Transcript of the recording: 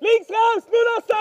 Links raus, nur das